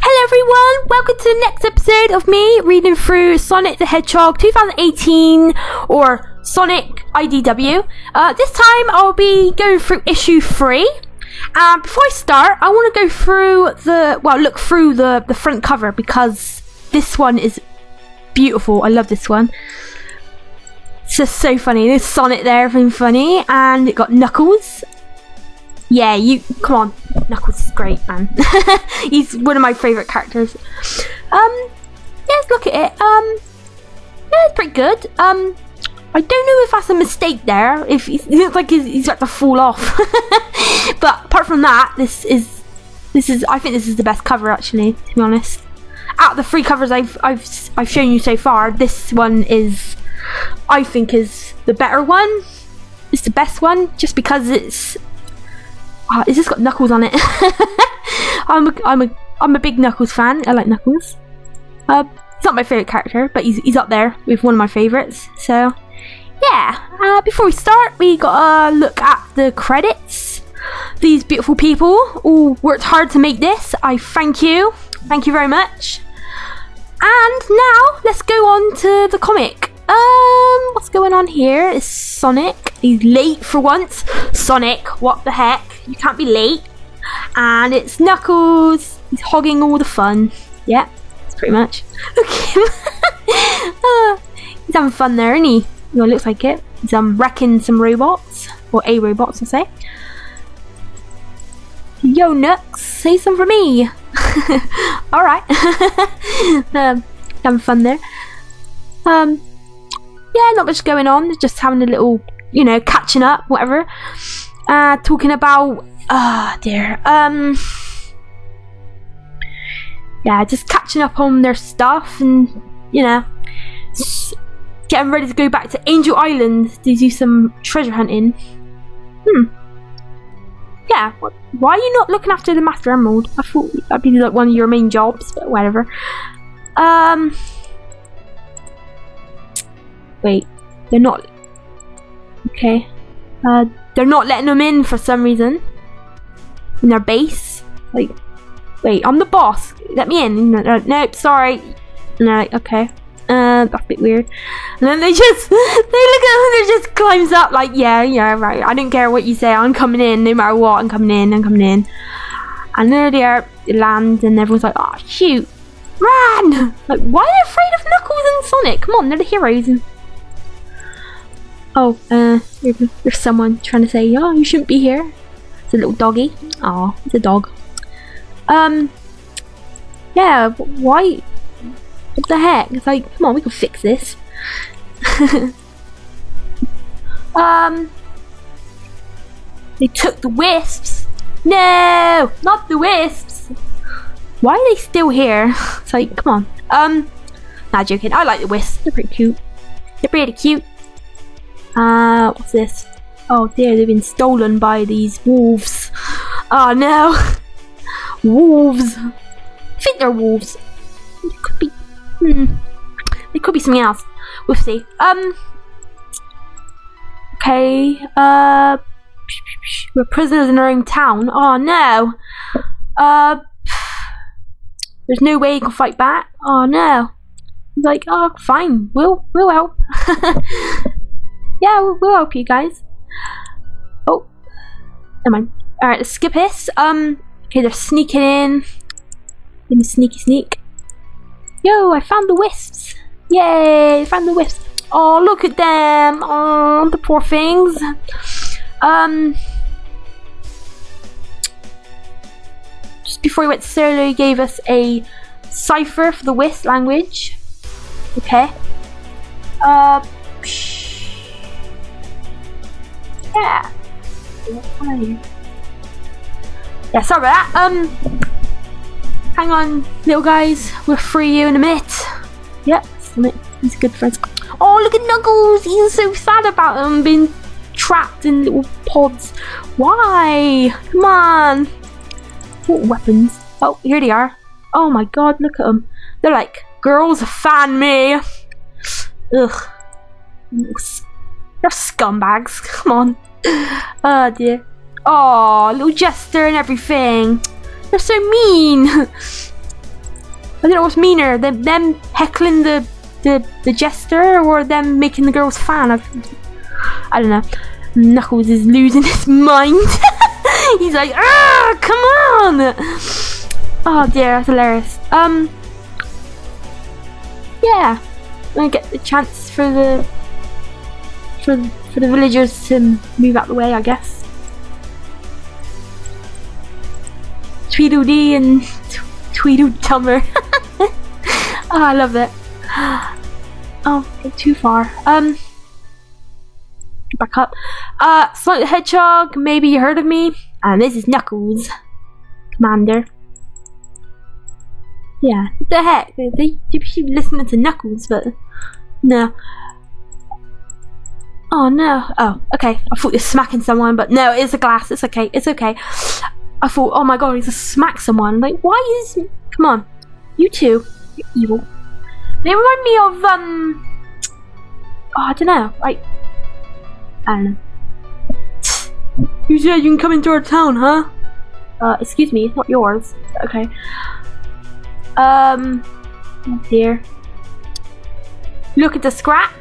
Hello everyone, welcome to the next episode of me reading through Sonic the Hedgehog 2018 or Sonic IDW. Uh, this time I'll be going through issue 3. And before I start, I want to go through the, well look through the, the front cover because this one is beautiful. I love this one. It's just so funny. There's Sonic there, everything funny. And it got Knuckles yeah, you come on. Knuckles is great, man. He's one of my favourite characters. Um, yeah, let's look at it. Um, yeah, it's pretty good. Um, I don't know if that's a mistake there. If he looks like he's, he's about to fall off. but apart from that, this is this is I think this is the best cover actually. To be honest, out of the three covers I've I've I've shown you so far, this one is I think is the better one. It's the best one just because it's Oh, is this got Knuckles on it? I'm a, I'm a I'm a big Knuckles fan. I like Knuckles. Uh, he's not my favorite character, but he's he's up there with one of my favorites. So, yeah. Uh, before we start, we got a look at the credits. These beautiful people all worked hard to make this. I thank you. Thank you very much. And now let's go on to the comic. Um, what's going on here? Is Sonic. He's late for once. Sonic, what the heck? You can't be late. And it's Knuckles. He's hogging all the fun. Yeah, that's pretty much. Uh, he's having fun there, isn't he? Well, it looks like it. He's um, wrecking some robots. Or a robot, I'll say. Yo, Knux, say some for me. Alright. um, having fun there. Um, yeah, not much going on. Just having a little, you know, catching up, whatever. Uh, talking about, ah, uh, dear. Um, yeah, just catching up on their stuff and, you know, getting ready to go back to Angel Island to do some treasure hunting. Hmm. Yeah, why are you not looking after the Master Emerald? I thought that'd be like one of your main jobs, but whatever. Um, Wait, they're not. Okay. Uh, they're not letting them in for some reason. In their base. Like, wait, I'm the boss. Let me in. No, nope, sorry. No, okay. Uh, that's a bit weird. And then they just, they look at them, and they just climbs up like, yeah, yeah, right. I don't care what you say. I'm coming in, no matter what. I'm coming in. I'm coming in. And there they are, land, and everyone's like, oh, shoot, run! Like, why are they afraid of Knuckles and Sonic? Come on, they're the heroes. Oh, uh, there's someone trying to say, oh, you shouldn't be here. It's a little doggy. Oh, it's a dog. Um, yeah, why? What the heck? It's like, come on, we can fix this. um, they took the wisps. No, not the wisps. Why are they still here? It's like, come on. Um, not joking. I like the wisps. They're pretty cute. They're pretty cute. Uh, what's this? Oh dear, they've been stolen by these wolves. Oh no! wolves! I think they're wolves. It could be. Hmm. It could be something else. We'll see. Um. Okay. Uh. We're prisoners in our own town. Oh no! Uh. There's no way you can fight back. Oh no! like, oh, fine. We'll we'll help. Yeah, we'll, we'll help you guys. Oh, never mind. All right, let's skip this. Um, okay, they're sneaking in. Give me sneaky sneak. Yo, I found the wisps. Yay, I found the wisps. Oh, look at them. Oh, the poor things. Um, just before he went solo, he gave us a cipher for the wisp language. Okay. Uh. Psh yeah. Yeah, sorry about that. Um, hang on, little guys. We'll free you in a minute. Yep, he's a good friend. Oh, look at Knuckles. He's so sad about them being trapped in little pods. Why? Come on. What weapons? Oh, here they are. Oh my god, look at them. They're like, girls fan me. Ugh. They're scumbags. Come on. Oh dear. Oh, little jester and everything. They're so mean. I don't know what's meaner, them, them heckling the, the the jester or them making the girls fan. I've, I don't know. Knuckles is losing his mind. He's like, ah, come on! Oh dear, that's hilarious. Um, yeah, gonna get the chance for the for for the villagers to move out the way, I guess. Tweedledee and Tweedledummer. oh, I love it. Oh, too far. Um, back up. Uh, the Hedgehog. Maybe you heard of me. And this is Knuckles, Commander. Yeah, what the heck? They should be listening to Knuckles, but no. Oh no. Oh, okay. I thought you're smacking someone, but no, it's a glass. It's okay. It's okay. I thought, oh my god, he's to smack someone. Like, why is. Come on. You two. You're evil. They remind me of, um. Oh, I don't know. Like. I don't know. You said you can come into our town, huh? Uh, excuse me, it's not yours. Okay. Um. Oh dear. Look at the scrap.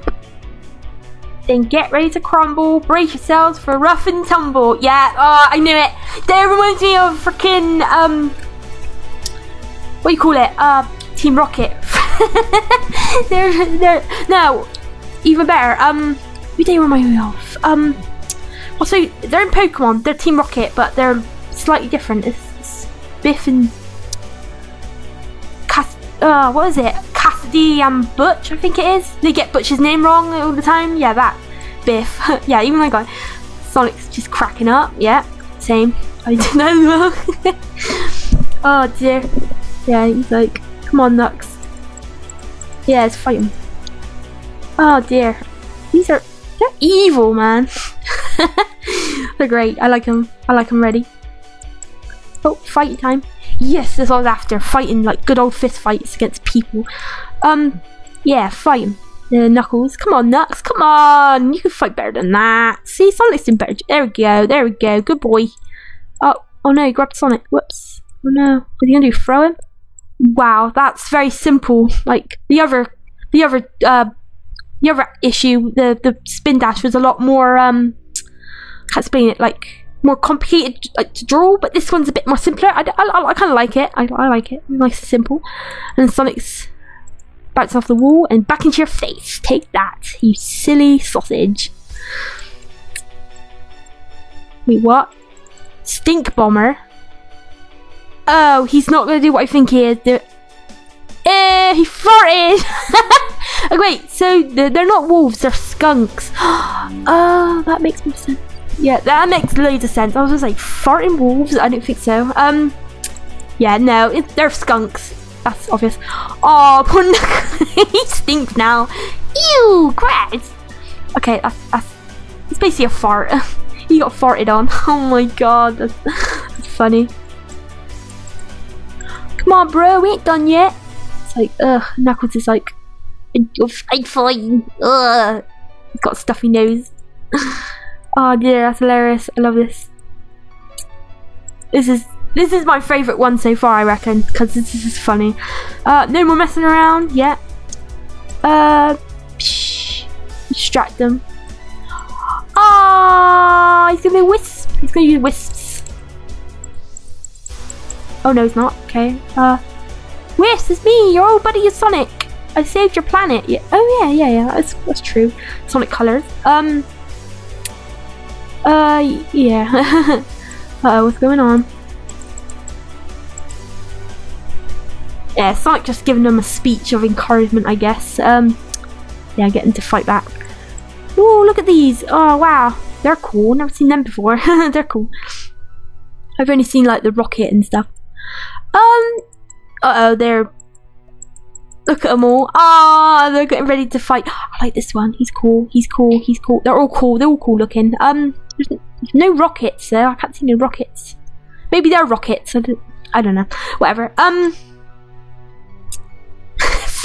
Then get ready to crumble. Brace yourselves for a rough and tumble. Yeah, oh, I knew it. That reminds me of freaking, um, what do you call it? Uh, Team Rocket. they're, they're, no, even better. Um, who they remind me of? Um, well, so they're in Pokemon. They're Team Rocket, but they're slightly different. It's, it's Biff and Cass. Uh, what is it? Cassidy and um, Butch, I think it is. They get Butch's name wrong all the time. Yeah, that. Biff. yeah, even my guy. Sonic's just cracking up. Yeah, same. I didn't know. oh dear. Yeah, he's like, come on, Knux. Yeah, it's fighting. Oh dear. These are they're evil, man. they're great. I like them. I like them ready. Oh, fight time. Yes, this was after fighting like good old fist fights against people. Um, yeah, fighting. Uh, Knuckles, come on, Knucks, come on! You can fight better than that. See, Sonic's doing better. There we go, there we go. Good boy. Oh, oh no, he grabbed Sonic. Whoops. Oh no. What are you gonna do? Throw him? Wow, that's very simple. Like the other, the other, uh, the other issue, the the spin dash was a lot more. Um, can't explain it. Like more complicated like, to draw, but this one's a bit more simpler. I, I, I kind of like it. I, I like it. Nice and simple. And Sonic's bounce off the wall and back into your face. Take that, you silly sausage. Wait, what? Stink bomber. Oh, he's not gonna do what I think he is. Eh, he farted. oh, wait, so they're not wolves, they're skunks. oh, that makes more sense. Yeah, that makes loads of sense. I was just like, farting wolves? I don't think so. Um, yeah, no, it, they're skunks. That's obvious. Oh, poor he stinks now. Ew, gross. Okay, that's, that's it's basically a fart. he got farted on. Oh my god, that's, that's funny. Come on, bro, we ain't done yet. It's like, ugh, Knuckles is like, you're fine. Ugh. Got a stuffy nose. Oh dear, that's hilarious. I love this. This is this is my favourite one so far, I reckon, because this is funny. Uh, no more messing around. Yeah. Uh, psh, distract them. Ah, oh, he's gonna wisp. He's gonna use wisps. Oh no, he's not. Okay. Uh, Wisp, it's me, your old buddy, Sonic. I saved your planet. Yeah. Oh yeah, yeah, yeah. That's that's true. Sonic colors. Um. Uh, yeah. uh what's going on? Yeah, it's like just giving them a speech of encouragement, I guess. Um, yeah, getting to fight back. Oh, look at these! Oh, wow. They're cool. Never seen them before. They're cool. I've only seen, like, the rocket and stuff. Um, uh-oh, they're... Look at them all. Ah, oh, they're getting ready to fight. I like this one. He's cool. He's cool. He's cool. They're all cool. They're all cool looking. Um, there's no rockets there. I can't see no rockets. Maybe they're rockets. I don't, I don't know. Whatever. Um.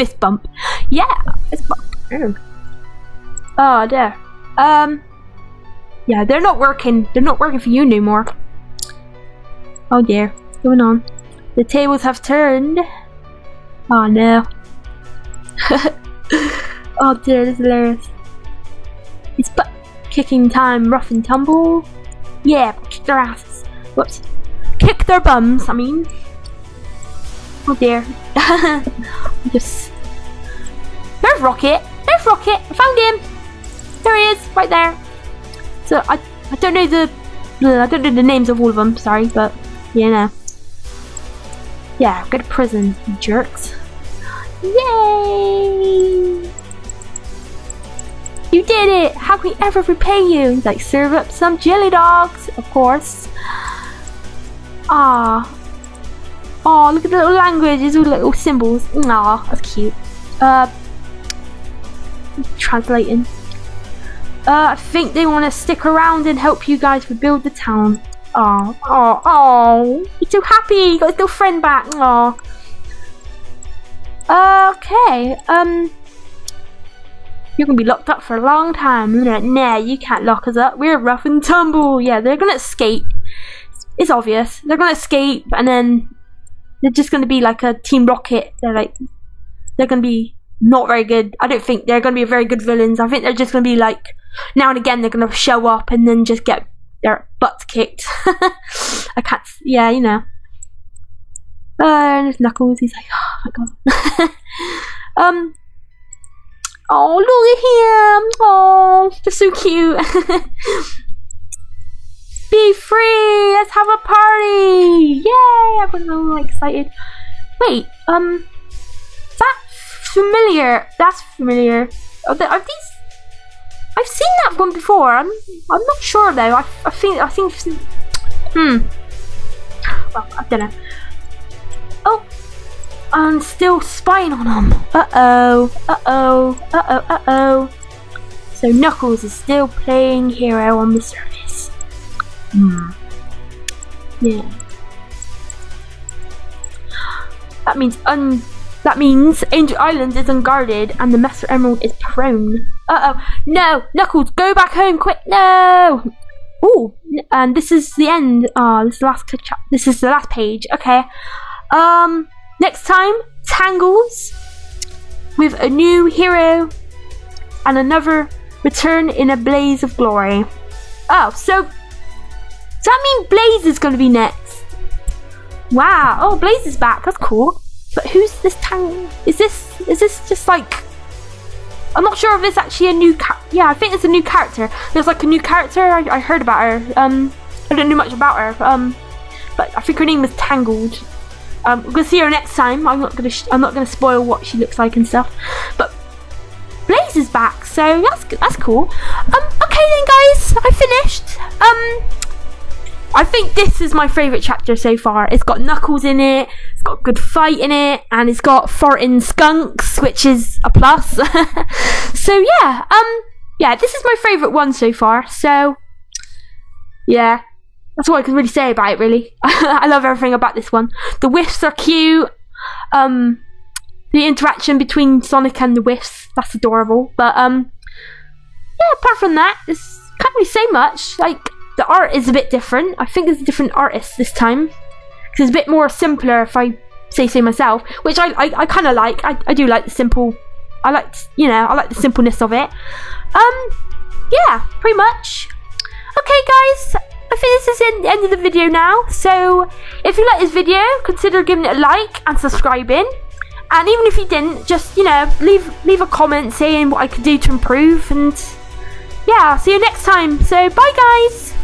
Fist bump. Yeah, fist bump. Oh. oh, there. Um. Yeah, they're not working. They're not working for you anymore. Oh dear. What's going on? The tables have turned. Oh no. oh dear, this is hilarious. It's butt kicking time, rough and tumble. Yeah, kick their asses. Whoops. Kick their bums, I mean. Oh dear. Just. There's Rocket. There's Rocket. I found him. There he is, right there. So I I don't know the I don't know the names of all of them. Sorry, but yeah, no. Yeah, go to prison, jerks. Yay! You did it! How can we ever repay you? Like, serve up some jelly dogs, of course. Ah. Oh, look at the little languages, all little symbols. Aw, that's cute. Uh, translating. Uh, I think they want to stick around and help you guys rebuild the town. Oh, oh, oh! He's so happy. He got his little friend back. Oh. Okay. Um. You're gonna be locked up for a long time. Like, nah, you can't lock us up. We're rough and tumble. Yeah, they're gonna escape. It's obvious. They're gonna escape, and then they're just gonna be like a Team Rocket. They're like, they're gonna be not very good. I don't think they're gonna be very good villains. I think they're just gonna be like, now and again they're gonna show up and then just get their butts kicked. I can't. Yeah, you know. Uh, and his Knuckles. He's like, oh my god. um. Oh, look at him! Oh, they're so cute. Be free! Let's have a party! Yay! Everyone's all excited. Wait, um, familiar. That's familiar. Are, are these? I've seen that one before. I'm, I'm not sure though. I, I think, I think. Hmm. Well, I don't know. Oh, I'm still spying on them. Uh oh. Uh oh. Uh oh. Uh oh. So Knuckles is still playing hero on the surface. Hmm. Yeah. That means un. That means Angel Island is unguarded and the Master Emerald is prone. Uh oh. No! Knuckles, go back home quick! No! Ooh, and this is the end. Ah, oh, this is the last This is the last page. Okay. Um, next time, Tangles with a new hero and another return in a blaze of glory. Oh, so does that mean Blaze is going to be next? Wow. Oh, Blaze is back. That's cool. But who's this Tang? Is this is this just like? I'm not sure if it's actually a new cat. Yeah, I think it's a new character. There's like a new character. I, I heard about her. Um, I don't know much about her. Um, but I think her name is Tangled. Um, we're gonna see her next time. I'm not gonna I'm not gonna spoil what she looks like and stuff. But Blaze is back, so that's that's cool. Um, okay then, guys, I finished. Um. I think this is my favourite chapter so far. It's got Knuckles in it, it's got good fight in it, and it's got farting skunks, which is a plus. so yeah, um, yeah, this is my favourite one so far. So yeah, that's all I can really say about it. Really, I love everything about this one. The wisps are cute. Um, the interaction between Sonic and the wisps, that's adorable. But um, yeah, apart from that, this can't really say much. Like the art is a bit different. I think it's a different artist this time. Because it's a bit more simpler, if I say so myself. Which I, I, I kind of like. I, I do like the simple... I like, you know, I like the simpleness of it. Um, yeah, pretty much. Okay, guys. I think this is the end of the video now. So, if you like this video, consider giving it a like and subscribing. And even if you didn't, just, you know, leave leave a comment saying what I could do to improve. And, yeah, I'll see you next time. So, bye, guys.